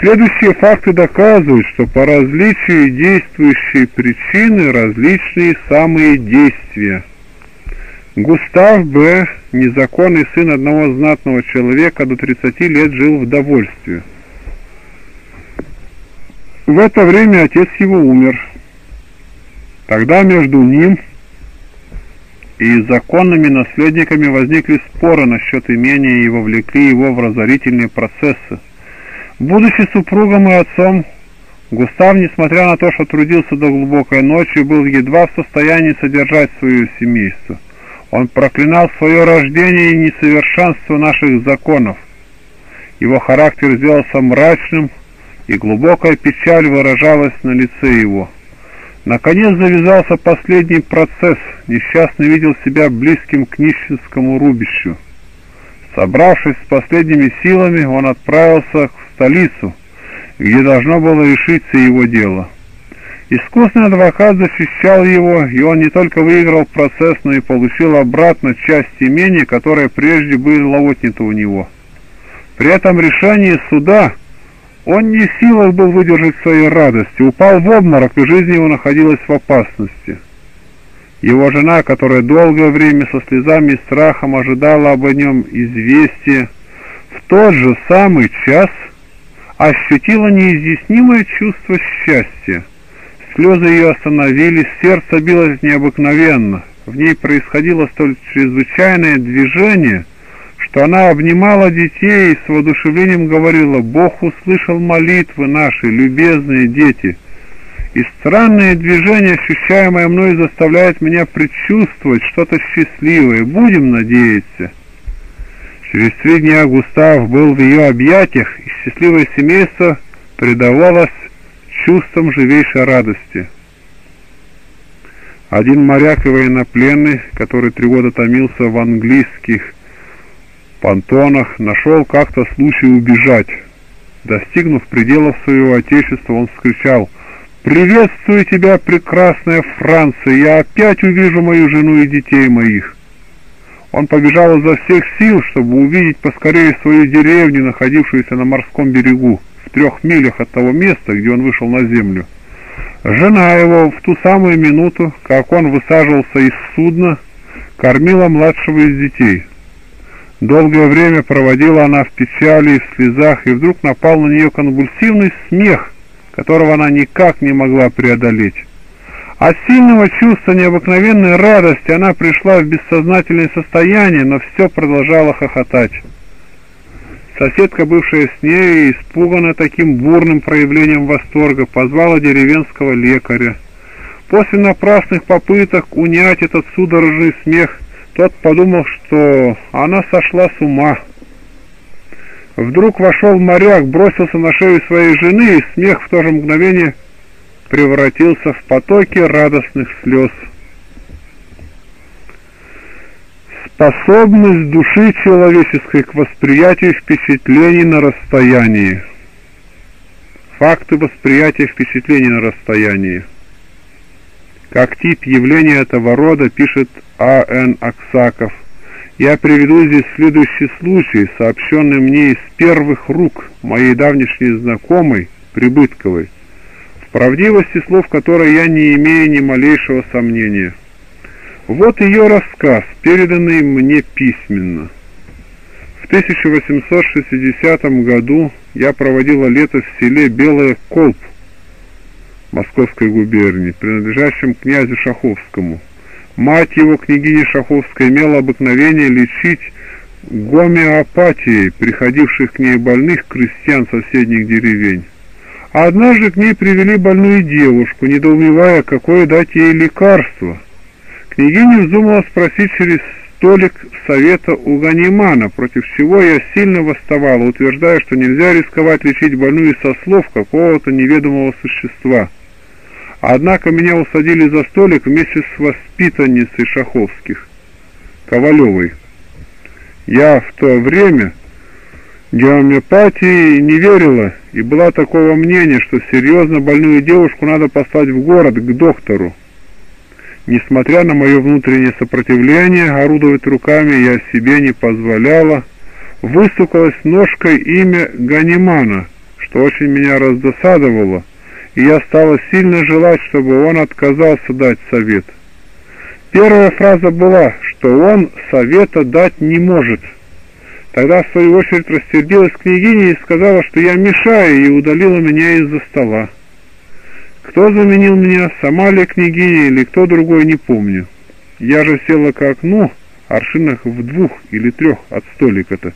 Следующие факты доказывают, что по различию действующей причины различные самые действия. Густав Б., незаконный сын одного знатного человека, до 30 лет жил в довольстве. В это время отец его умер. Тогда между ним и законными наследниками возникли споры насчет имения и вовлекли его в разорительные процессы. Будучи супругом и отцом, Густав, несмотря на то, что трудился до глубокой ночи, был едва в состоянии содержать свое семейство. Он проклинал свое рождение и несовершенство наших законов. Его характер сделался мрачным, и глубокая печаль выражалась на лице его. Наконец завязался последний процесс, несчастный видел себя близким к нищенскому рубищу. Собравшись с последними силами, он отправился в столицу, где должно было решиться его дело. Искусный адвокат защищал его, и он не только выиграл процесс, но и получил обратно часть имения, которая прежде была отнята у него. При этом решении суда он не в силах был выдержать своей радости, упал в обморок, и жизнь его находилась в опасности. Его жена, которая долгое время со слезами и страхом ожидала об нем известия, в тот же самый час ощутила неизъяснимое чувство счастья. Слезы ее остановились, сердце билось необыкновенно. В ней происходило столь чрезвычайное движение — что она обнимала детей и с воодушевлением говорила, «Бог услышал молитвы наши, любезные дети». И странное движение, ощущаемое мной, заставляет меня предчувствовать что-то счастливое. Будем надеяться. Через три дня Густав был в ее объятиях, и счастливое семейство предавалось чувствам живейшей радости. Один моряк и военнопленный, который три года томился в английских понтонах, нашел как-то случай убежать. Достигнув пределов своего отечества, он вскричал «Приветствую тебя, прекрасная Франция! Я опять увижу мою жену и детей моих!» Он побежал изо всех сил, чтобы увидеть поскорее свою деревню, находившуюся на морском берегу, в трех милях от того места, где он вышел на землю. Жена его в ту самую минуту, как он высаживался из судна, кормила младшего из детей — Долгое время проводила она в печали и в слезах, и вдруг напал на нее конвульсивный смех, которого она никак не могла преодолеть. От сильного чувства необыкновенной радости она пришла в бессознательное состояние, но все продолжала хохотать. Соседка, бывшая с ней, испуганная таким бурным проявлением восторга, позвала деревенского лекаря. После напрасных попыток унять этот судорожный смех, тот подумал, что она сошла с ума. Вдруг вошел моряк, бросился на шею своей жены, и смех в то же мгновение превратился в потоки радостных слез. Способность души человеческой к восприятию впечатлений на расстоянии. Факты восприятия впечатлений на расстоянии. Как тип явления этого рода пишет А.Н. Аксаков. Я приведу здесь следующий случай, сообщенный мне из первых рук моей давнешней знакомой, Прибытковой, в правдивости слов которой я не имею ни малейшего сомнения. Вот ее рассказ, переданный мне письменно. В 1860 году я проводила лето в селе Белая Колб, Московской губернии, принадлежащем князю Шаховскому. Мать его, княгиня Шаховская, имела обыкновение лечить гомеопатией приходивших к ней больных крестьян соседних деревень. А однажды к ней привели больную девушку, недоумевая, какое дать ей лекарство. Княгиня вздумала спросить через столик совета у Ганимана, против чего я сильно восставала, утверждая, что нельзя рисковать лечить больную со слов какого-то неведомого существа. Однако меня усадили за столик вместе с воспитанницей Шаховских, Ковалевой. Я в то время геомеопатии не верила и была такого мнения, что серьезно больную девушку надо послать в город к доктору. Несмотря на мое внутреннее сопротивление, орудовать руками я себе не позволяла, выстукалась ножкой имя Ганимана – что очень меня раздосадовало, и я стала сильно желать, чтобы он отказался дать совет. Первая фраза была, что он совета дать не может. Тогда, в свою очередь, рассердилась княгиня и сказала, что я мешаю, и удалила меня из-за стола. Кто заменил меня, сама ли княгиня или кто другой, не помню. Я же села к окну, аршинах в двух или трех от столика-то,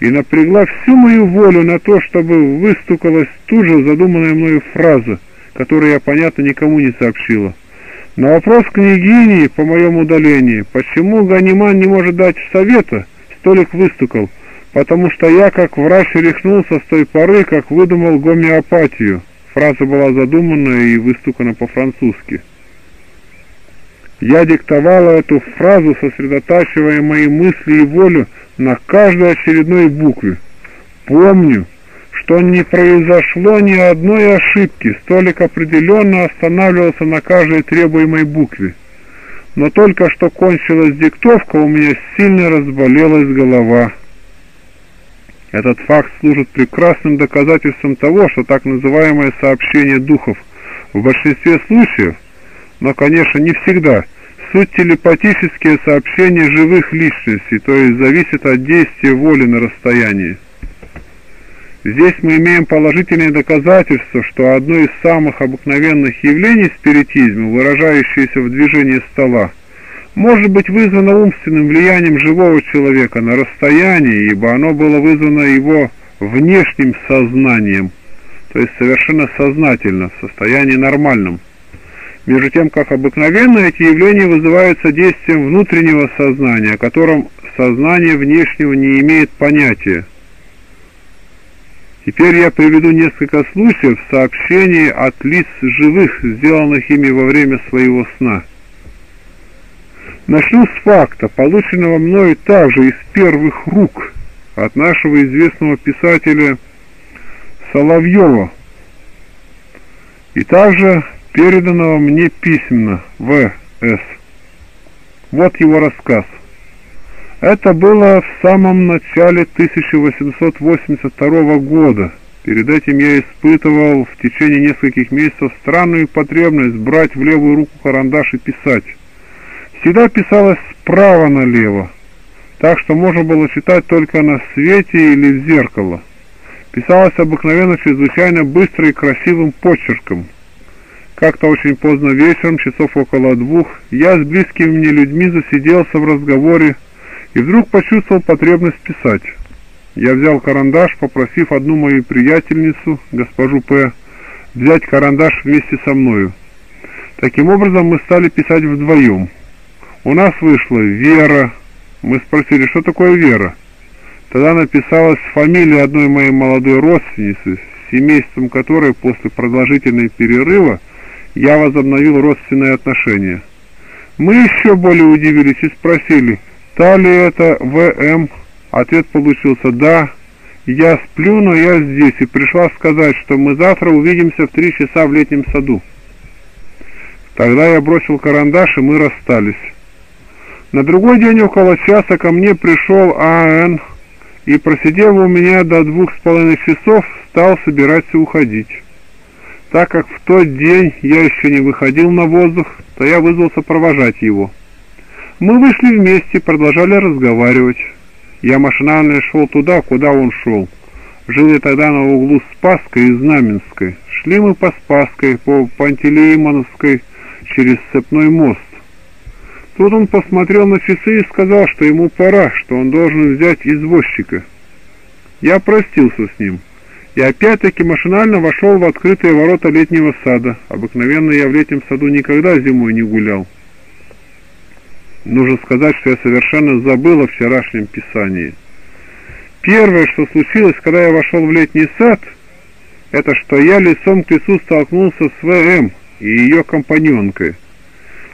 и напрягла всю мою волю на то, чтобы выстукалась ту же задуманная мною фраза, которую я, понятно, никому не сообщила. На вопрос княгини по моему удалении, почему Ганиман не может дать совета, столик выстукал, потому что я, как врач, рехнулся с той поры, как выдумал гомеопатию. Фраза была задумана и выстукана по-французски. Я диктовала эту фразу, сосредотачивая мои мысли и волю на каждой очередной букве. Помню, что не произошло ни одной ошибки, столик определенно останавливался на каждой требуемой букве. Но только что кончилась диктовка, у меня сильно разболелась голова. Этот факт служит прекрасным доказательством того, что так называемое сообщение духов в большинстве случаев, но, конечно, не всегда, суть телепатические сообщения живых личностей, то есть зависит от действия воли на расстоянии. Здесь мы имеем положительные доказательства, что одно из самых обыкновенных явлений спиритизма, выражающееся в движении стола, может быть вызвано умственным влиянием живого человека на расстоянии, ибо оно было вызвано его внешним сознанием, то есть совершенно сознательно, в состоянии нормальном. Между тем, как обыкновенно эти явления вызываются действием внутреннего сознания, о котором сознание внешнего не имеет понятия. Теперь я приведу несколько случаев сообщений от лиц живых, сделанных ими во время своего сна. Начну с факта, полученного мною также из первых рук от нашего известного писателя Соловьева, и также переданного мне письменно В.С. Вот его рассказ. Это было в самом начале 1882 года. Перед этим я испытывал в течение нескольких месяцев странную потребность брать в левую руку карандаш и писать всегда писалось справа налево, так что можно было читать только на свете или в зеркало. Писалось обыкновенно чрезвычайно быстро и красивым почерком. Как-то очень поздно вечером, часов около двух, я с близкими мне людьми засиделся в разговоре и вдруг почувствовал потребность писать. Я взял карандаш, попросив одну мою приятельницу, госпожу П., взять карандаш вместе со мною. Таким образом мы стали писать вдвоем. У нас вышла Вера. Мы спросили, что такое Вера? Тогда написалась фамилия одной моей молодой родственницы, семейством которой после продолжительного перерыва я возобновил родственные отношения. Мы еще более удивились и спросили, та ли это ВМ? Ответ получился «да». Я сплю, но я здесь, и пришла сказать, что мы завтра увидимся в три часа в летнем саду. Тогда я бросил карандаш, и мы расстались. На другой день около часа ко мне пришел А.Н. и, просидев у меня до двух с половиной часов, стал собираться уходить. Так как в тот день я еще не выходил на воздух, то я вызвался провожать его. Мы вышли вместе, продолжали разговаривать. Я машинально шел туда, куда он шел. Жил я тогда на углу Спасской и Знаменской. Шли мы по Спасской, по Пантелеимоновской, через Цепной мост. Тут он посмотрел на часы и сказал, что ему пора, что он должен взять извозчика. Я простился с ним. И опять-таки машинально вошел в открытые ворота летнего сада. Обыкновенно я в летнем саду никогда зимой не гулял. Нужно сказать, что я совершенно забыл о вчерашнем писании. Первое, что случилось, когда я вошел в летний сад, это что я лицом к лицу столкнулся с ВМ и ее компаньонкой.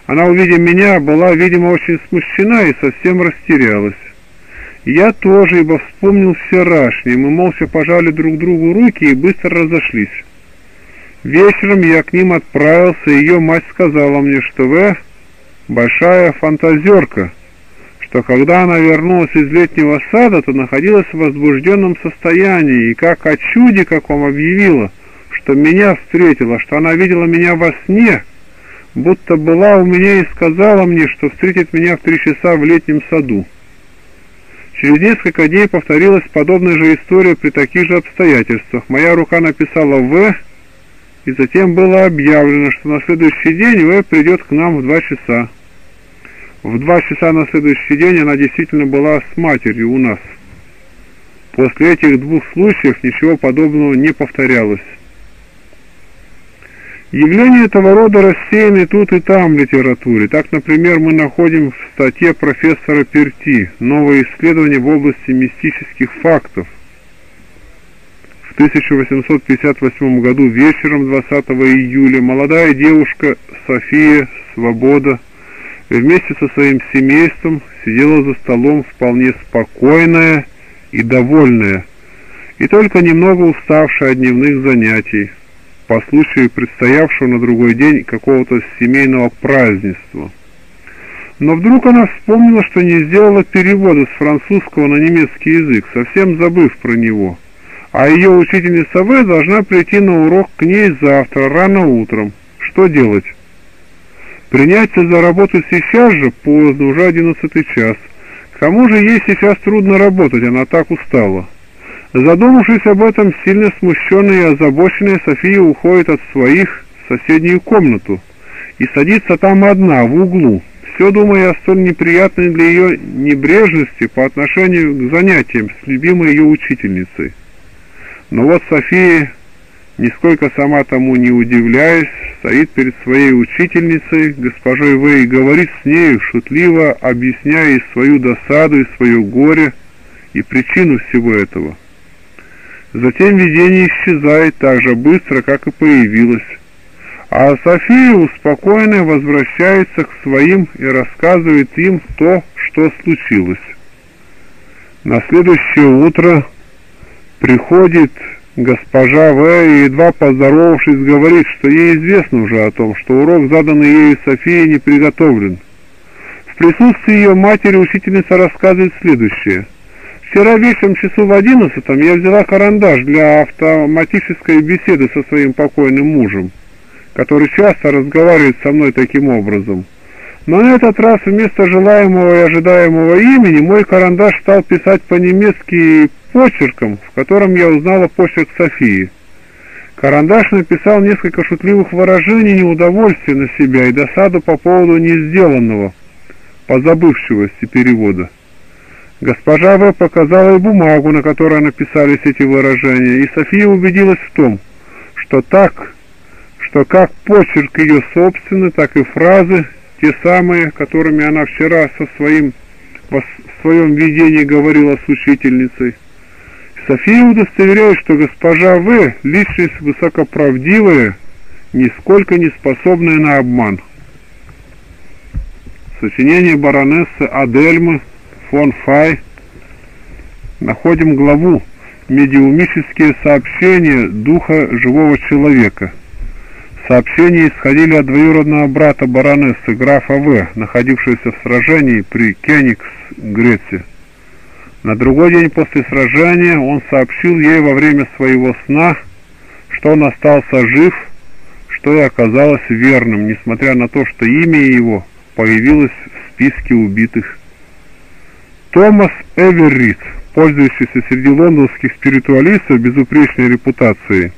Она, увидев меня, была, видимо, очень смущена и совсем растерялась. Я тоже, ибо вспомнил вчерашнее, мы молча пожали друг другу руки и быстро разошлись. Вечером я к ним отправился, и ее мать сказала мне, что вы большая фантазерка, что когда она вернулась из летнего сада, то находилась в возбужденном состоянии и как о чуде каком объявила, что меня встретила, что она видела меня во сне, будто была у меня и сказала мне, что встретит меня в три часа в летнем саду. Через несколько дней повторилась подобная же история при таких же обстоятельствах. Моя рука написала «В», и затем было объявлено, что на следующий день В придет к нам в два часа. В два часа на следующий день она действительно была с матерью у нас. После этих двух случаев ничего подобного не повторялось. Явления этого рода рассеяны тут и там в литературе. Так, например, мы находим в статье профессора Перти «Новые исследования в области мистических фактов». В 1858 году вечером 20 июля молодая девушка София Свобода вместе со своим семейством сидела за столом вполне спокойная и довольная, и только немного уставшая от дневных занятий, по случаю предстоявшего на другой день какого-то семейного празднества. Но вдруг она вспомнила, что не сделала перевода с французского на немецкий язык, совсем забыв про него. А ее учительница В должна прийти на урок к ней завтра, рано утром. Что делать? Приняться за работу сейчас же поздно, уже одиннадцатый час. К тому же ей сейчас трудно работать, она так устала. Задумавшись об этом, сильно смущенная и озабоченная, София уходит от своих в соседнюю комнату и садится там одна, в углу, все думая о столь неприятной для ее небрежности по отношению к занятиям с любимой ее учительницей. Но вот София нисколько сама тому не удивляясь, стоит перед своей учительницей, госпожой В, и говорит с нею, шутливо объясняя свою досаду, и свое горе, и причину всего этого. Затем видение исчезает так же быстро, как и появилось, а София успокоенная возвращается к своим и рассказывает им то, что случилось. На следующее утро приходит Госпожа В, едва поздоровавшись, говорит, что ей известно уже о том, что урок, заданный ею Софии, не приготовлен. В присутствии ее матери учительница рассказывает следующее. Вчера вечером часу в одиннадцатом я взяла карандаш для автоматической беседы со своим покойным мужем, который часто разговаривает со мной таким образом. Но на этот раз вместо желаемого и ожидаемого имени мой карандаш стал писать по-немецки почерком, в котором я узнала почерк Софии. Карандаш написал несколько шутливых выражений неудовольствия на себя и досаду по поводу несделанного, по забывчивости перевода. Госпожа В. показала ей бумагу, на которой написались эти выражения, и София убедилась в том, что так, что как почерк ее собственный, так и фразы, те самые, которыми она вчера со своим, в своем видении говорила с учительницей, София удостоверяет, что госпожа В. личность высокоправдивая, нисколько не способная на обман. Сочинение баронессы Адельмы фон Фай. Находим главу «Медиумические сообщения духа живого человека». Сообщения исходили от двоюродного брата баронессы графа В., находившегося в сражении при Кеникс, Греции. На другой день после сражения он сообщил ей во время своего сна, что он остался жив, что и оказалось верным, несмотря на то, что имя его появилось в списке убитых. Томас Эверрид, пользующийся среди лондонских спиритуалистов безупречной репутацией,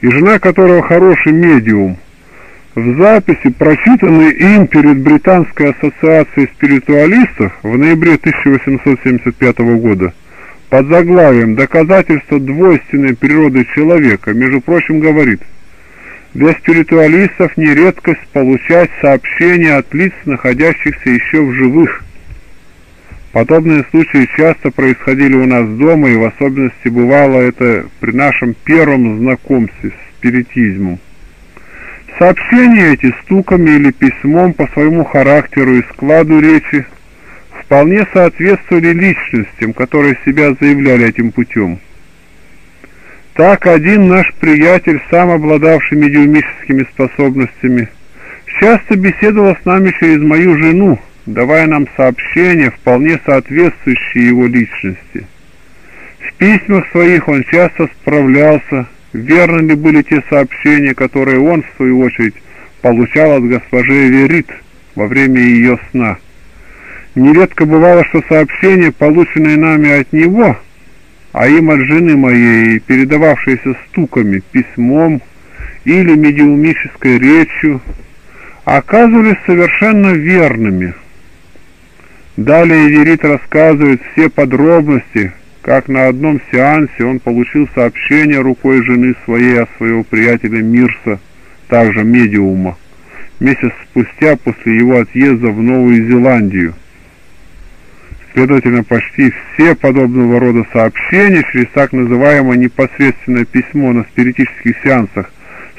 и жена которого хороший медиум – в записи, прочитанной им перед Британской ассоциацией спиритуалистов в ноябре 1875 года, под заглавием «Доказательство двойственной природы человека», между прочим, говорит, для спиритуалистов не редкость получать сообщения от лиц, находящихся еще в живых. Подобные случаи часто происходили у нас дома, и в особенности бывало это при нашем первом знакомстве с спиритизмом. Сообщения эти стуками или письмом по своему характеру и складу речи вполне соответствовали личностям, которые себя заявляли этим путем. Так один наш приятель, сам обладавший медиумическими способностями, часто беседовал с нами через мою жену, давая нам сообщения, вполне соответствующие его личности. В письмах своих он часто справлялся, верны ли были те сообщения, которые он, в свою очередь, получал от госпожи Верит во время ее сна. Нередко бывало, что сообщения, полученные нами от него, а им от жены моей, передававшиеся стуками, письмом или медиумической речью, оказывались совершенно верными. Далее Верит рассказывает все подробности, как на одном сеансе он получил сообщение рукой жены своей от своего приятеля Мирса, также медиума, месяц спустя после его отъезда в Новую Зеландию. Следовательно, почти все подобного рода сообщения через так называемое непосредственное письмо на спиритических сеансах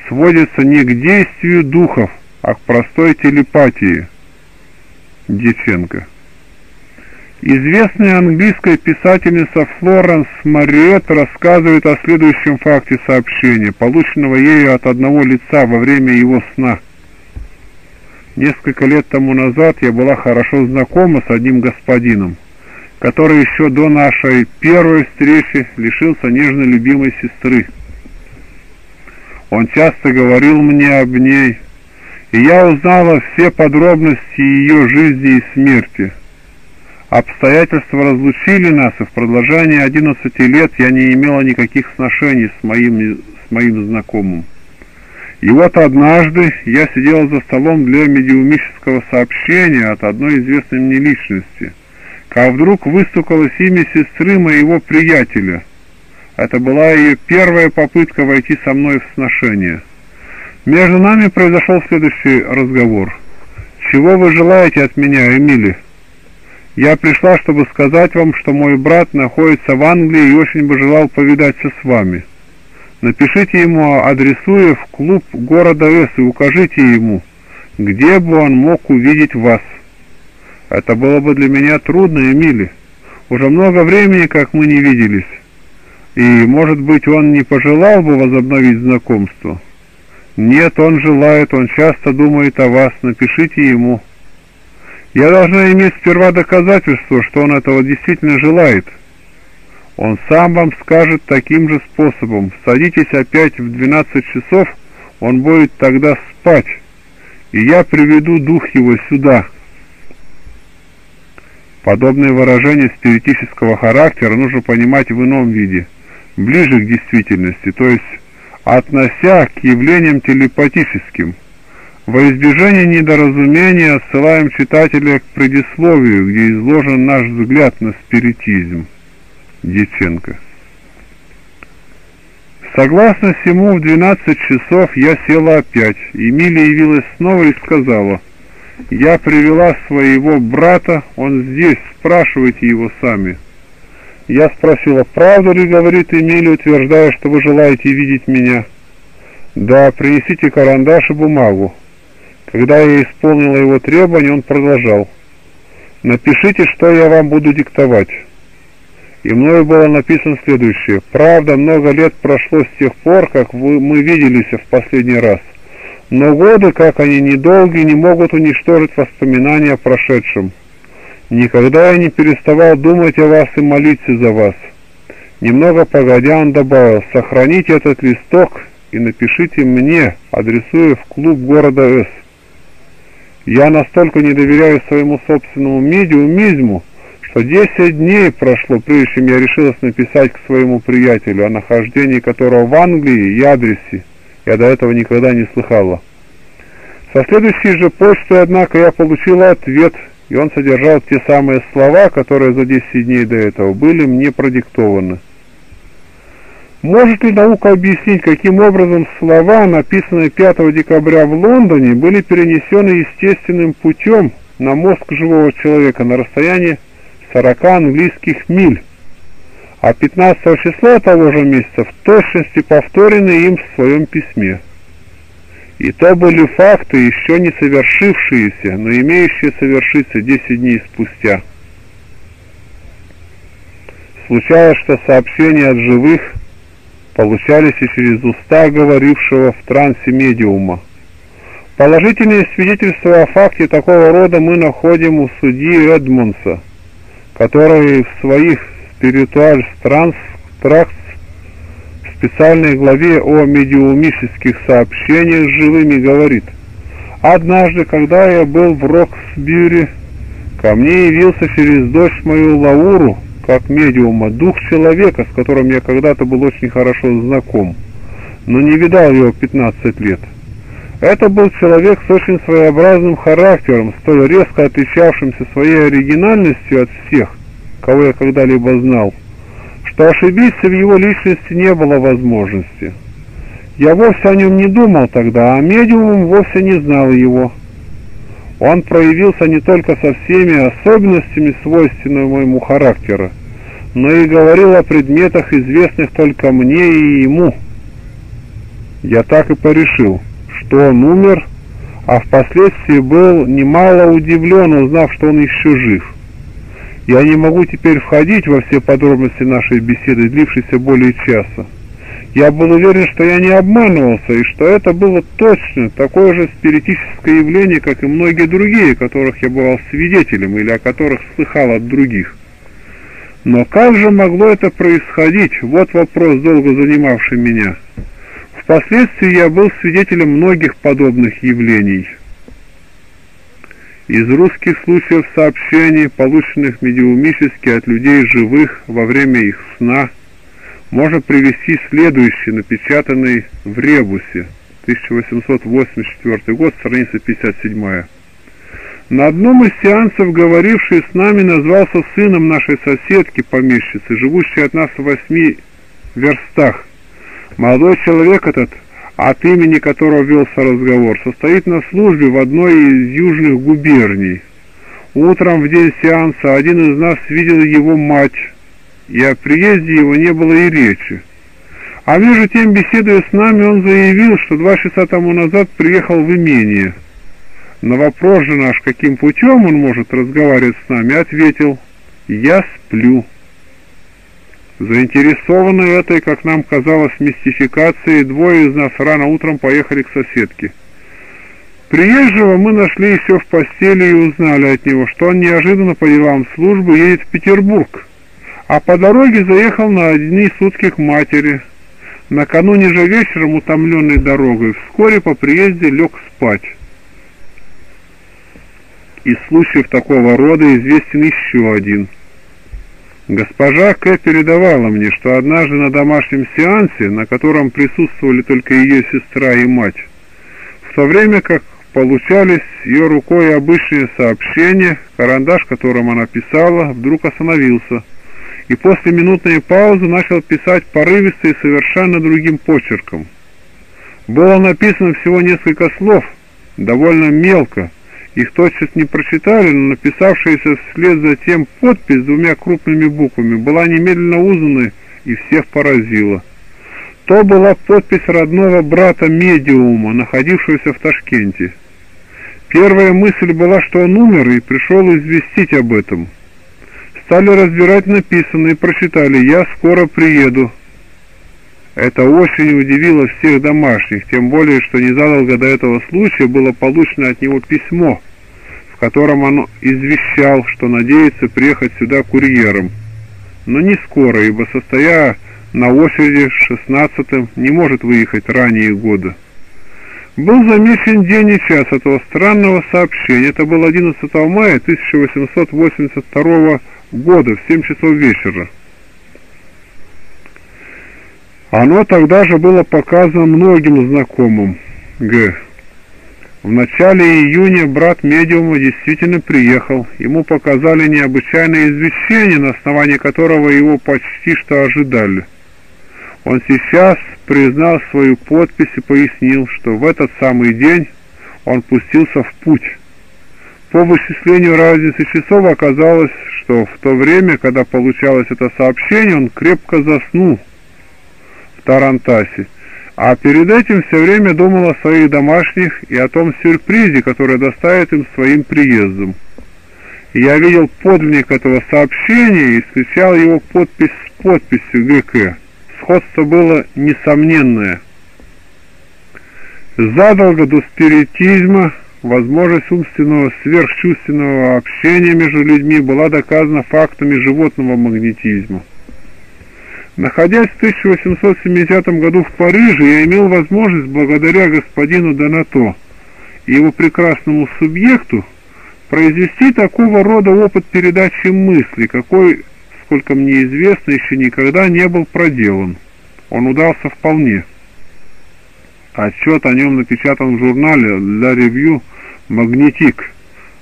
сводятся не к действию духов, а к простой телепатии. Дьяченко. Известная английская писательница Флоренс Мариет рассказывает о следующем факте сообщения, полученного ею от одного лица во время его сна. Несколько лет тому назад я была хорошо знакома с одним господином который еще до нашей первой встречи лишился нежно любимой сестры. Он часто говорил мне об ней, и я узнала все подробности ее жизни и смерти. Обстоятельства разлучили нас, и в продолжении 11 лет я не имела никаких сношений с моим, с моим знакомым. И вот однажды я сидела за столом для медиумического сообщения от одной известной мне личности – а вдруг выстукалось имя сестры моего приятеля. Это была ее первая попытка войти со мной в сношение. Между нами произошел следующий разговор. «Чего вы желаете от меня, Эмили?» «Я пришла, чтобы сказать вам, что мой брат находится в Англии и очень бы желал повидаться с вами. Напишите ему, адресуя в клуб города С и укажите ему, где бы он мог увидеть вас». Это было бы для меня трудно, Эмили. Уже много времени, как мы не виделись. И, может быть, он не пожелал бы возобновить знакомство? Нет, он желает, он часто думает о вас. Напишите ему. Я должна иметь сперва доказательство, что он этого действительно желает. Он сам вам скажет таким же способом. Садитесь опять в 12 часов, он будет тогда спать, и я приведу дух его сюда». Подобные выражения спиритического характера нужно понимать в ином виде, ближе к действительности, то есть относя к явлениям телепатическим. Во избежание недоразумения ссылаем читателя к предисловию, где изложен наш взгляд на спиритизм. Дьяченко. Согласно всему, в 12 часов я села опять. Эмилия явилась снова и сказала, я привела своего брата, он здесь, спрашивайте его сами. Я спросила, правду ли, говорит Эмили, утверждая, что вы желаете видеть меня. Да, принесите карандаш и бумагу. Когда я исполнила его требования, он продолжал. Напишите, что я вам буду диктовать. И мною было написано следующее. Правда, много лет прошло с тех пор, как вы, мы виделись в последний раз. Но годы, как они недолгие, не могут уничтожить воспоминания о прошедшем. Никогда я не переставал думать о вас и молиться за вас. Немного погодя он добавил, сохраните этот листок и напишите мне, адресуя в клуб города С. Я настолько не доверяю своему собственному медиумизму, что 10 дней прошло, прежде чем я решилась написать к своему приятелю, о нахождении которого в Англии и адресе я до этого никогда не слыхала. Со следующей же почты, однако, я получила ответ, и он содержал те самые слова, которые за 10 дней до этого были мне продиктованы. Может ли наука объяснить, каким образом слова, написанные 5 декабря в Лондоне, были перенесены естественным путем на мозг живого человека на расстоянии 40 английских миль? а 15 числа того же месяца в точности повторены им в своем письме. И то были факты, еще не совершившиеся, но имеющие совершиться 10 дней спустя. Случалось, что сообщения от живых получались и через уста говорившего в трансе медиума. Положительные свидетельства о факте такого рода мы находим у судьи Эдмонса, который в своих спиритуаль странс тракт в специальной главе о медиумических сообщениях с живыми говорит «Однажды, когда я был в Роксбюре, ко мне явился через дочь мою Лауру, как медиума, дух человека, с которым я когда-то был очень хорошо знаком, но не видал его 15 лет». Это был человек с очень своеобразным характером, столь резко отличавшимся своей оригинальностью от всех, кого я когда-либо знал, что ошибиться в его личности не было возможности. Я вовсе о нем не думал тогда, а медиумом вовсе не знал его. Он проявился не только со всеми особенностями свойственного моему характеру, но и говорил о предметах, известных только мне и ему. Я так и порешил что он умер, а впоследствии был немало удивлен, узнав, что он еще жив. Я не могу теперь входить во все подробности нашей беседы, длившейся более часа. Я был уверен, что я не обманывался, и что это было точно такое же спиритическое явление, как и многие другие, которых я бывал свидетелем или о которых слыхал от других. Но как же могло это происходить? Вот вопрос, долго занимавший меня. Впоследствии я был свидетелем многих подобных явлений. Из русских случаев сообщений, полученных медиумически от людей живых во время их сна, можно привести следующий, напечатанный в Ребусе, 1884 год, страница 57. На одном из сеансов говоривший с нами назвался сыном нашей соседки, помещицы, живущей от нас в восьми верстах, Молодой человек этот, от имени которого велся разговор, состоит на службе в одной из южных губерний. Утром в день сеанса один из нас видел его мать, и о приезде его не было и речи. А между тем, беседуя с нами, он заявил, что два часа тому назад приехал в имение. На вопрос же наш, каким путем он может разговаривать с нами, ответил «Я сплю». Заинтересованные этой, как нам казалось, мистификацией, двое из нас рано утром поехали к соседке. Приезжего мы нашли еще в постели и узнали от него, что он неожиданно по делам службы едет в Петербург, а по дороге заехал на одни сутки к матери. Накануне же вечером, утомленный дорогой, вскоре по приезде лег спать. Из случаев такого рода известен еще один – Госпожа К. передавала мне, что однажды на домашнем сеансе, на котором присутствовали только ее сестра и мать, в то время как получались ее рукой обычные сообщения, карандаш, которым она писала, вдруг остановился, и после минутной паузы начал писать порывисто и совершенно другим почерком. Было написано всего несколько слов, довольно мелко, их тотчас не прочитали, но написавшаяся вслед за тем подпись двумя крупными буквами была немедленно узнана и всех поразила. То была подпись родного брата медиума, находившегося в Ташкенте. Первая мысль была, что он умер и пришел известить об этом. Стали разбирать написанное прочитали «Я скоро приеду». Это очень удивило всех домашних, тем более, что незадолго до этого случая было получено от него письмо, в котором он извещал, что надеется приехать сюда курьером. Но не скоро, ибо состоя на очереди шестнадцатым не может выехать ранее года. Был замечен день и час этого странного сообщения. Это был 11 мая 1882 года в 7 часов вечера. Оно тогда же было показано многим знакомым. Г. В начале июня брат медиума действительно приехал. Ему показали необычайное извещение, на основании которого его почти что ожидали. Он сейчас признал свою подпись и пояснил, что в этот самый день он пустился в путь. По вычислению разницы часов оказалось, что в то время, когда получалось это сообщение, он крепко заснул. Тарантасе, а перед этим все время думал о своих домашних и о том сюрпризе, который доставит им своим приездом. Я видел подлинник этого сообщения и встречал его подпись с подписью ГК. Сходство было несомненное. Задолго до спиритизма возможность умственного сверхчувственного общения между людьми была доказана фактами животного магнетизма. Находясь в 1870 году в Париже, я имел возможность, благодаря господину Донато и его прекрасному субъекту, произвести такого рода опыт передачи мысли, какой, сколько мне известно, еще никогда не был проделан. Он удался вполне. Отчет о нем напечатан в журнале для ревью «Магнетик»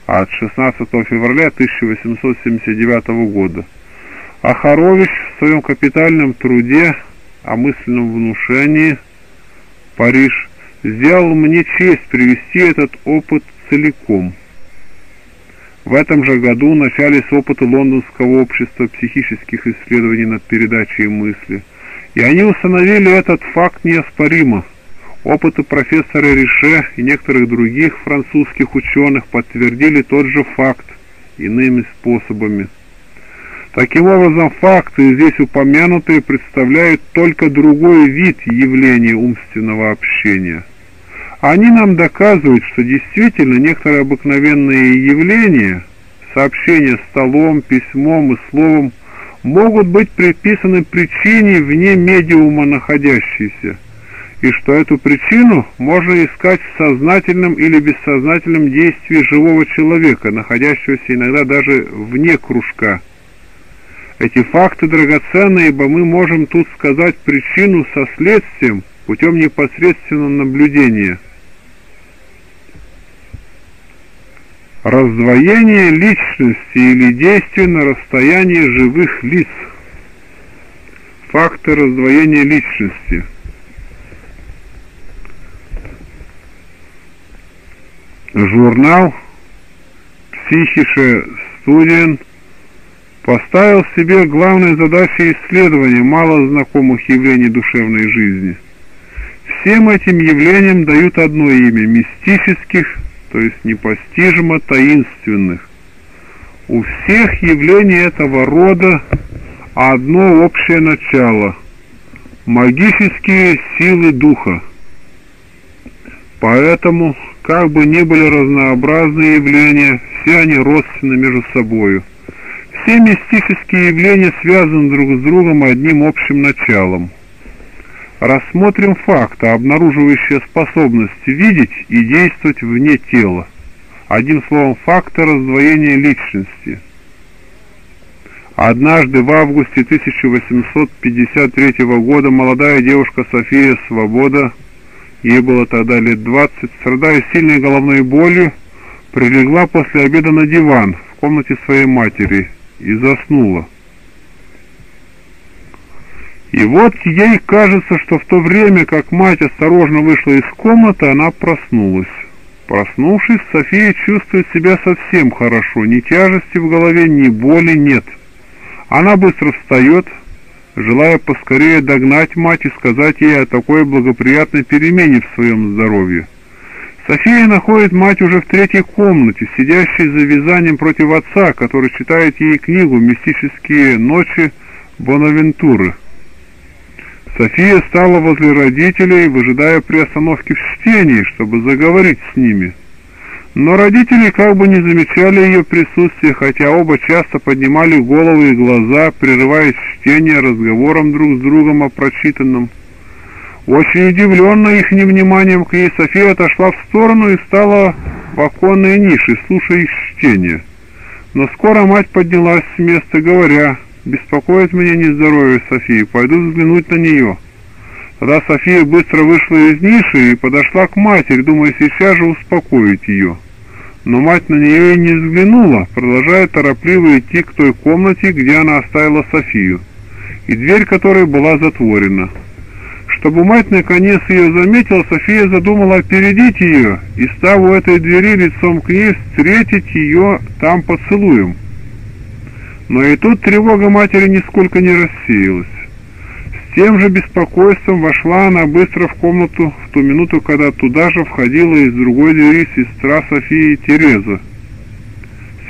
от 16 февраля 1879 года. А Хорович в своем капитальном труде о мысленном внушении «Париж» сделал мне честь привести этот опыт целиком. В этом же году начались опыты Лондонского общества психических исследований над передачей мысли, и они установили этот факт неоспоримо – Опыты профессора Рише и некоторых других французских ученых подтвердили тот же факт иными способами. Таким образом, факты, здесь упомянутые, представляют только другой вид явления умственного общения. Они нам доказывают, что действительно некоторые обыкновенные явления, сообщения столом, письмом и словом, могут быть приписаны причине вне медиума находящейся – и что эту причину можно искать в сознательном или бессознательном действии живого человека, находящегося иногда даже вне кружка. Эти факты драгоценны, ибо мы можем тут сказать причину со следствием путем непосредственного наблюдения. Раздвоение личности или действия на расстоянии живых лиц. Факты раздвоения личности – журнал «Психише Студиен» поставил себе главной задачей исследования мало знакомых явлений душевной жизни. Всем этим явлениям дают одно имя – мистических, то есть непостижимо таинственных. У всех явлений этого рода одно общее начало – магические силы духа. Поэтому как бы ни были разнообразные явления, все они родственны между собою. Все мистические явления связаны друг с другом одним общим началом. Рассмотрим факты, обнаруживающие способность видеть и действовать вне тела. Одним словом, факты раздвоения личности. Однажды в августе 1853 года молодая девушка София Свобода ей было тогда лет двадцать, страдая сильной головной болью, прилегла после обеда на диван в комнате своей матери и заснула. И вот ей кажется, что в то время, как мать осторожно вышла из комнаты, она проснулась. Проснувшись, София чувствует себя совсем хорошо, ни тяжести в голове, ни боли нет. Она быстро встает, желая поскорее догнать мать и сказать ей о такой благоприятной перемене в своем здоровье. София находит мать уже в третьей комнате, сидящей за вязанием против отца, который читает ей книгу «Мистические ночи Бонавентуры». София стала возле родителей, выжидая приостановки в чтении, чтобы заговорить с ними – но родители как бы не замечали ее присутствия, хотя оба часто поднимали головы и глаза, прерывая чтение разговором друг с другом о прочитанном. Очень удивленная их невниманием к ней, София отошла в сторону и стала в оконной нише, слушая их чтение. Но скоро мать поднялась с места, говоря, «Беспокоит меня нездоровье Софии, пойду взглянуть на нее». Тогда София быстро вышла из ниши и подошла к матери, думая сейчас же успокоить ее но мать на нее и не взглянула, продолжая торопливо идти к той комнате, где она оставила Софию, и дверь которой была затворена. Чтобы мать наконец ее заметила, София задумала опередить ее и, став у этой двери лицом к ней, встретить ее там поцелуем. Но и тут тревога матери нисколько не рассеялась тем же беспокойством вошла она быстро в комнату в ту минуту, когда туда же входила из другой двери сестра Софии Тереза.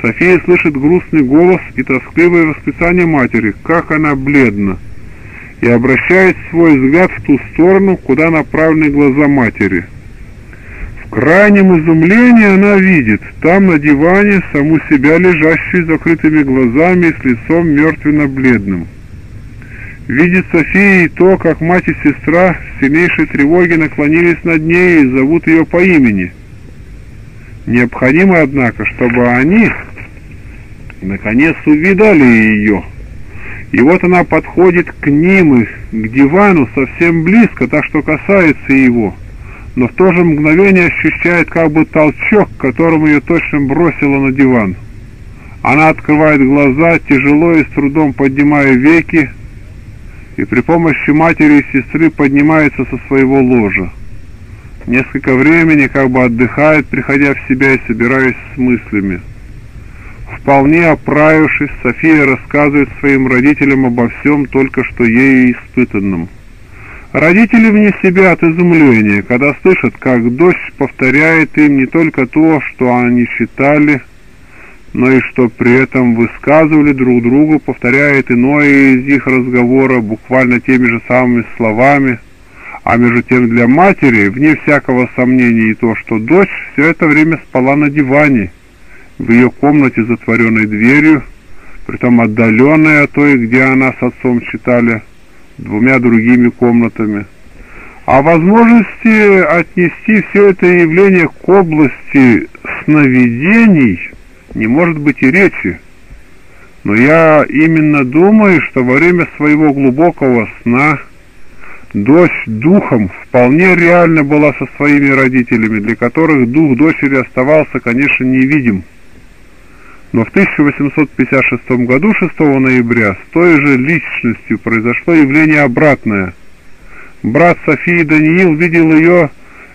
София слышит грустный голос и тоскливое восклицание матери, как она бледна, и обращает свой взгляд в ту сторону, куда направлены глаза матери. В крайнем изумлении она видит, там на диване саму себя лежащую с закрытыми глазами и с лицом мертвенно-бледным. Видит София и то, как мать и сестра в сильнейшей тревоге наклонились над ней и зовут ее по имени. Необходимо, однако, чтобы они наконец увидали ее. И вот она подходит к ним и к дивану совсем близко, так что касается его, но в то же мгновение ощущает как бы толчок, которым ее точно бросило на диван. Она открывает глаза, тяжело и с трудом поднимая веки, и при помощи матери и сестры поднимается со своего ложа. Несколько времени как бы отдыхает, приходя в себя и собираясь с мыслями. Вполне оправившись, София рассказывает своим родителям обо всем только что ею испытанном. Родители вне себя от изумления, когда слышат, как дочь повторяет им не только то, что они считали, но и что при этом высказывали друг другу, повторяет иное из их разговора буквально теми же самыми словами, а между тем для матери, вне всякого сомнения и то, что дочь все это время спала на диване, в ее комнате затворенной дверью, притом отдаленной от той, где она с отцом читали, двумя другими комнатами. О возможности отнести все это явление к области сновидений – не может быть и речи. Но я именно думаю, что во время своего глубокого сна дочь духом вполне реально была со своими родителями, для которых дух дочери оставался, конечно, невидим. Но в 1856 году, 6 ноября, с той же личностью произошло явление обратное. Брат Софии Даниил видел ее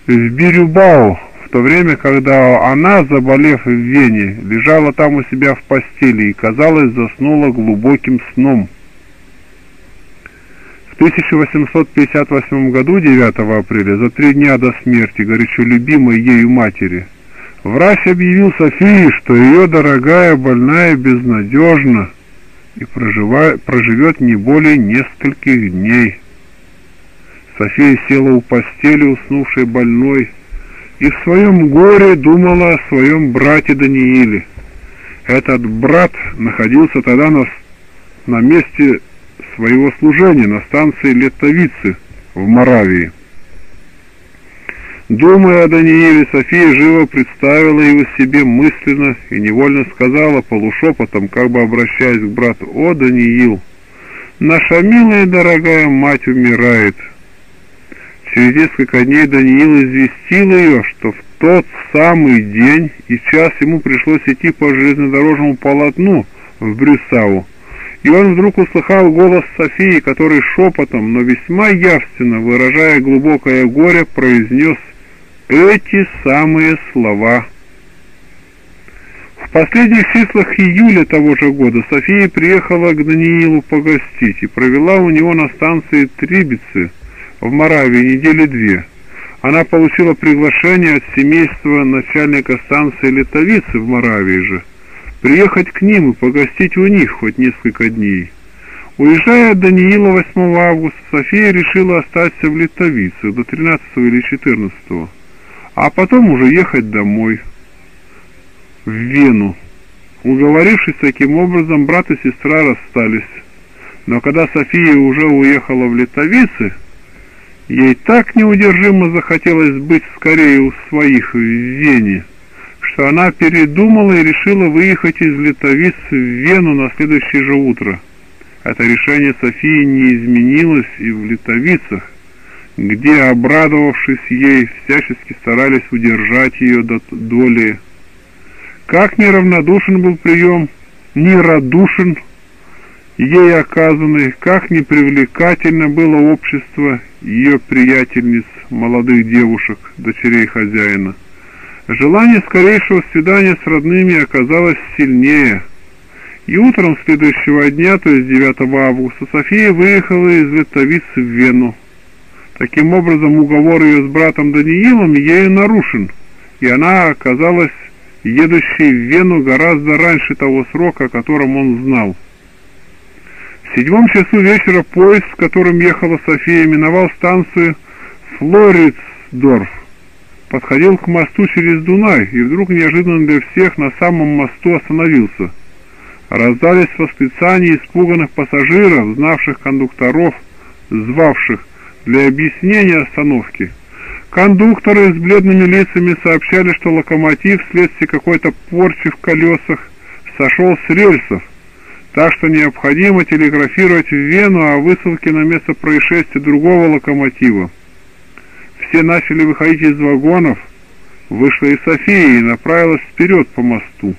в Бирюбау, то время, когда она, заболев в Вене, лежала там у себя в постели и, казалось, заснула глубоким сном. В 1858 году, 9 апреля, за три дня до смерти горячо любимой ею матери, врач объявил Софии, что ее дорогая больная безнадежна и проживет не более нескольких дней. София села у постели уснувшей больной, и в своем горе думала о своем брате Данииле. Этот брат находился тогда на, на месте своего служения на станции Летовицы в Моравии. Думая о Данииле, София живо представила его себе мысленно и невольно сказала полушепотом, как бы обращаясь к брату, «О, Даниил, наша милая дорогая мать умирает, Через несколько дней Даниил известил ее, что в тот самый день и час ему пришлось идти по железнодорожному полотну в Брюссау. И он вдруг услыхал голос Софии, который шепотом, но весьма явственно, выражая глубокое горе, произнес эти самые слова. В последних числах июля того же года София приехала к Даниилу погостить и провела у него на станции Трибицы, в Моравии недели две. Она получила приглашение от семейства начальника станции Литовицы в Моравии же, приехать к ним и погостить у них хоть несколько дней. Уезжая от Даниила 8 августа, София решила остаться в Литовице до 13 или 14, а потом уже ехать домой, в Вену. Уговорившись таким образом, брат и сестра расстались. Но когда София уже уехала в Литовице, Ей так неудержимо захотелось быть скорее у своих в Вене, что она передумала и решила выехать из Литовиц в Вену на следующее же утро. Это решение Софии не изменилось и в Литовицах, где, обрадовавшись ей, всячески старались удержать ее до доли. Как неравнодушен был прием, нерадушен ей оказанный, как непривлекательно было общество ее приятельниц, молодых девушек, дочерей хозяина. Желание скорейшего свидания с родными оказалось сильнее. И утром следующего дня, то есть 9 августа, София выехала из Литовицы в Вену. Таким образом, уговор ее с братом Даниилом ею нарушен, и она оказалась едущей в Вену гораздо раньше того срока, о котором он знал. В седьмом часу вечера поезд, с которым ехала София, миновал станцию Флорицдорф. подходил к мосту через Дунай и вдруг неожиданно для всех на самом мосту остановился. Раздались восклицания испуганных пассажиров, знавших кондукторов, звавших для объяснения остановки. Кондукторы с бледными лицами сообщали, что локомотив вследствие какой-то порчи в колесах сошел с рельсов, так что необходимо телеграфировать в Вену о высылке на место происшествия другого локомотива. Все начали выходить из вагонов, вышла и София и направилась вперед по мосту.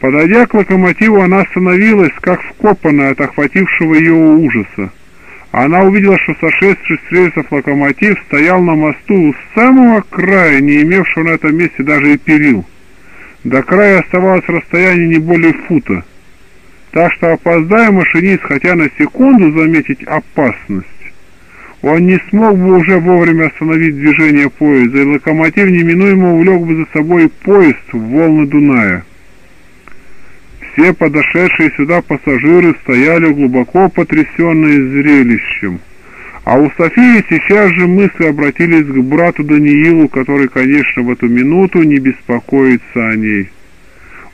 Подойдя к локомотиву, она остановилась, как вкопанная от охватившего ее ужаса. Она увидела, что сошедший с рельсов локомотив стоял на мосту у самого края, не имевшего на этом месте даже и перил. До края оставалось расстояние не более фута. Так что опоздая машинист, хотя на секунду заметить опасность, он не смог бы уже вовремя остановить движение поезда, и локомотив неминуемо увлек бы за собой поезд в волны Дуная. Все подошедшие сюда пассажиры стояли глубоко потрясенные зрелищем. А у Софии сейчас же мысли обратились к брату Даниилу, который, конечно, в эту минуту не беспокоится о ней.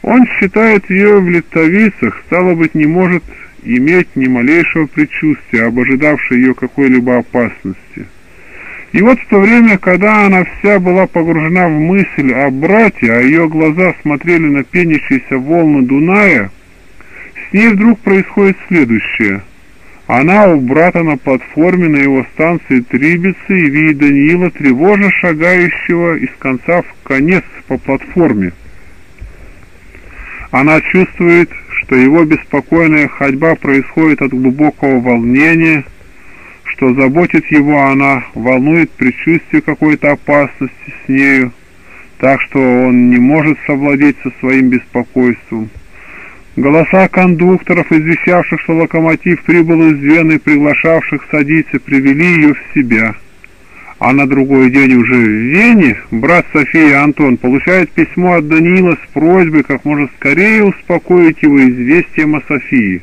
Он считает ее в летовицах, стало быть, не может иметь ни малейшего предчувствия об ее какой-либо опасности. И вот в то время, когда она вся была погружена в мысль о брате, а ее глаза смотрели на пенящиеся волны Дуная, с ней вдруг происходит следующее. Она у брата на платформе на его станции Трибицы и видит Даниила, тревожно шагающего из конца в конец по платформе. Она чувствует, что его беспокойная ходьба происходит от глубокого волнения, что заботит его она, волнует предчувствие какой-то опасности с нею, так что он не может совладеть со своим беспокойством. Голоса кондукторов, извещавших, что локомотив прибыл из Вены, приглашавших садиться, привели ее в себя. А на другой день уже в Вене брат Софии Антон получает письмо от Даниила с просьбой как можно скорее успокоить его известием о Софии.